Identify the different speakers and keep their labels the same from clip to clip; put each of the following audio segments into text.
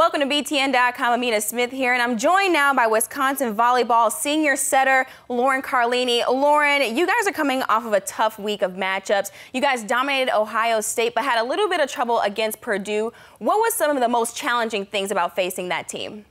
Speaker 1: Welcome to BTN.com. Amina Smith here, and I'm joined now by Wisconsin volleyball senior setter Lauren Carlini. Lauren, you guys are coming off of a tough week of matchups. You guys dominated Ohio State, but had a little bit of trouble against Purdue. What was some of the most challenging things about facing that team?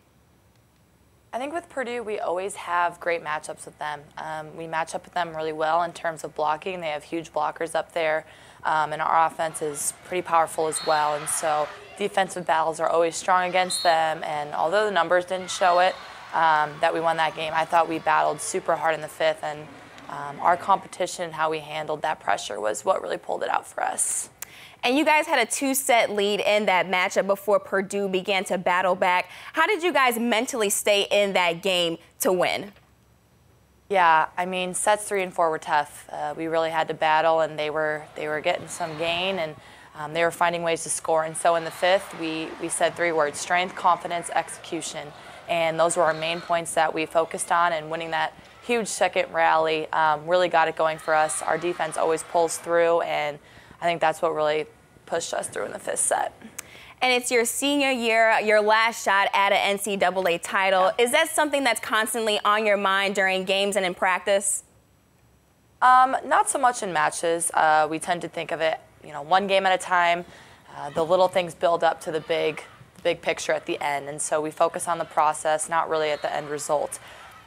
Speaker 2: I think with Purdue, we always have great matchups with them. Um, we match up with them really well in terms of blocking. They have huge blockers up there, um, and our offense is pretty powerful as well. And so defensive battles are always strong against them. And although the numbers didn't show it um, that we won that game, I thought we battled super hard in the fifth. And um, our competition, how we handled that pressure, was what really pulled it out for us.
Speaker 1: And you guys had a two set lead in that matchup before Purdue began to battle back. How did you guys mentally stay in that game to win?
Speaker 2: Yeah, I mean, sets three and four were tough. Uh, we really had to battle, and they were they were getting some gain, and um, they were finding ways to score. And so in the fifth, we we said three words: strength, confidence, execution. And those were our main points that we focused on. And winning that huge second rally um, really got it going for us. Our defense always pulls through, and I think that's what really pushed us through in the fifth set.
Speaker 1: And it's your senior year, your last shot at an NCAA title. Yeah. Is that something that's constantly on your mind during games and in practice?
Speaker 2: Um, not so much in matches. Uh, we tend to think of it, you know, one game at a time. Uh, the little things build up to the big, big picture at the end, and so we focus on the process, not really at the end result.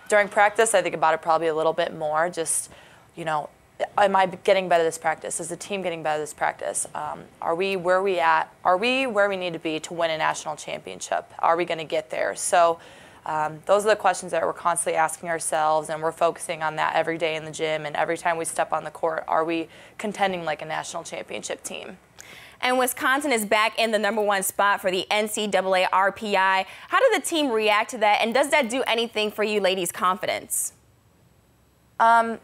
Speaker 2: During practice, I think about it probably a little bit more. Just, you know, am I getting better this practice? Is the team getting better this practice? Um, are we where we at? Are we where we need to be to win a national championship? Are we going to get there? So um, those are the questions that we're constantly asking ourselves, and we're focusing on that every day in the gym and every time we step on the court. Are we contending like a national championship team?
Speaker 1: And Wisconsin is back in the number one spot for the NCAA RPI. How did the team react to that, and does that do anything for you ladies' confidence?
Speaker 2: Um,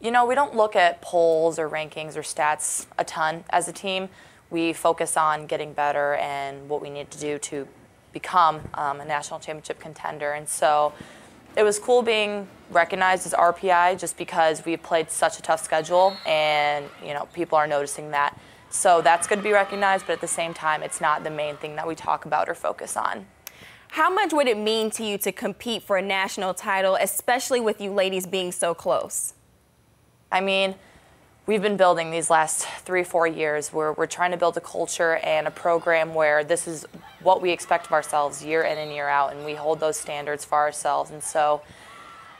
Speaker 2: you know, we don't look at polls or rankings or stats a ton as a team. We focus on getting better and what we need to do to become um, a national championship contender. And so it was cool being recognized as RPI just because we played such a tough schedule and, you know, people are noticing that. So that's good to be recognized, but at the same time, it's not the main thing that we talk about or focus on.
Speaker 1: How much would it mean to you to compete for a national title, especially with you ladies being so close?
Speaker 2: I mean, we've been building these last three, four years where we're trying to build a culture and a program where this is what we expect of ourselves year in and year out, and we hold those standards for ourselves. And so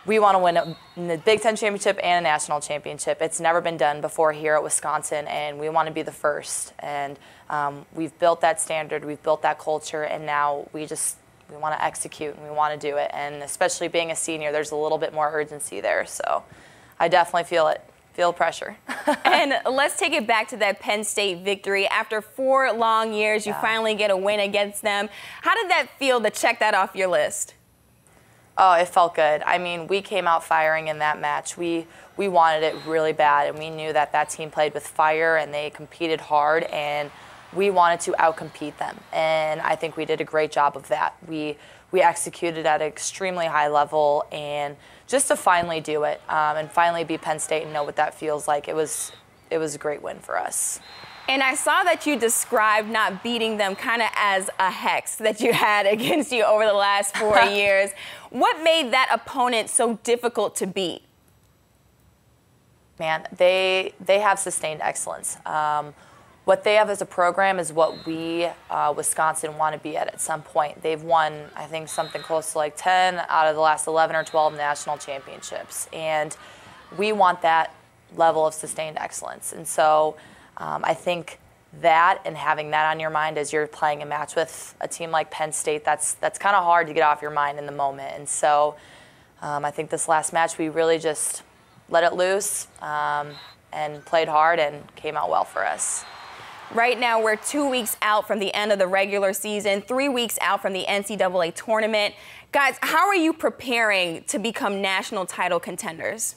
Speaker 2: we want to win a, the Big Ten championship and a national championship. It's never been done before here at Wisconsin, and we want to be the first. And um, we've built that standard, we've built that culture, and now we just we want to execute and we want to do it. And especially being a senior, there's a little bit more urgency there. So. I definitely feel it. Feel pressure.
Speaker 1: and let's take it back to that Penn State victory. After four long years, you yeah. finally get a win against them. How did that feel to check that off your list?
Speaker 2: Oh, it felt good. I mean, we came out firing in that match. We we wanted it really bad, and we knew that that team played with fire and they competed hard, and we wanted to outcompete them. And I think we did a great job of that. We we executed at an extremely high level, and just to finally do it um, and finally be Penn State and know what that feels like, it was it was a great win for us.
Speaker 1: And I saw that you described not beating them kind of as a hex that you had against you over the last four years. What made that opponent so difficult to beat?
Speaker 2: Man, they they have sustained excellence. Um, what they have as a program is what we, uh, Wisconsin, want to be at at some point. They've won, I think, something close to like 10 out of the last 11 or 12 national championships. And we want that level of sustained excellence. And so um, I think that and having that on your mind as you're playing a match with a team like Penn State, that's, that's kind of hard to get off your mind in the moment. And so um, I think this last match, we really just let it loose um, and played hard and came out well for us.
Speaker 1: Right now, we're two weeks out from the end of the regular season, three weeks out from the NCAA tournament. Guys, how are you preparing to become national title contenders?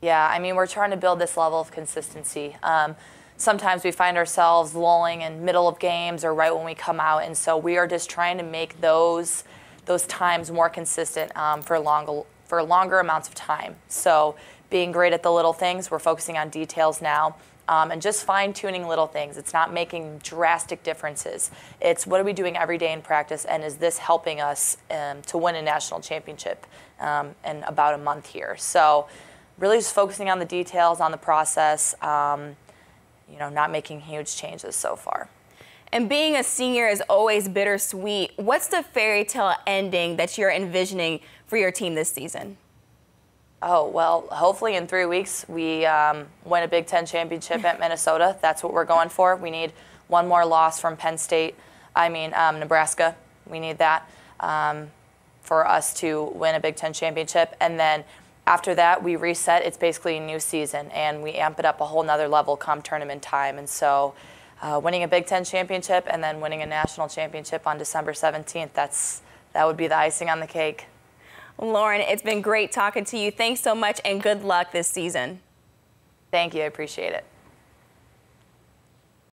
Speaker 2: Yeah, I mean, we're trying to build this level of consistency. Um, sometimes we find ourselves lulling in middle of games or right when we come out, and so we are just trying to make those those times more consistent um, for longer for longer amounts of time. So being great at the little things, we're focusing on details now um, and just fine tuning little things. It's not making drastic differences. It's what are we doing every day in practice, and is this helping us um, to win a national championship um, in about a month here? So, really just focusing on the details, on the process, um, you know, not making huge changes so far.
Speaker 1: And being a senior is always bittersweet. What's the fairy tale ending that you're envisioning for your team this season?
Speaker 2: Oh, well, hopefully in three weeks we um, win a Big Ten championship at Minnesota. That's what we're going for. We need one more loss from Penn State, I mean, um, Nebraska. We need that um, for us to win a Big Ten championship. And then after that, we reset. It's basically a new season, and we amp it up a whole nother level come tournament time. And so, uh, winning a Big Ten championship and then winning a national championship on December 17th, that's, that would be the icing on the cake.
Speaker 1: Lauren, it's been great talking to you. Thanks so much and good luck this season.
Speaker 2: Thank you. I appreciate it.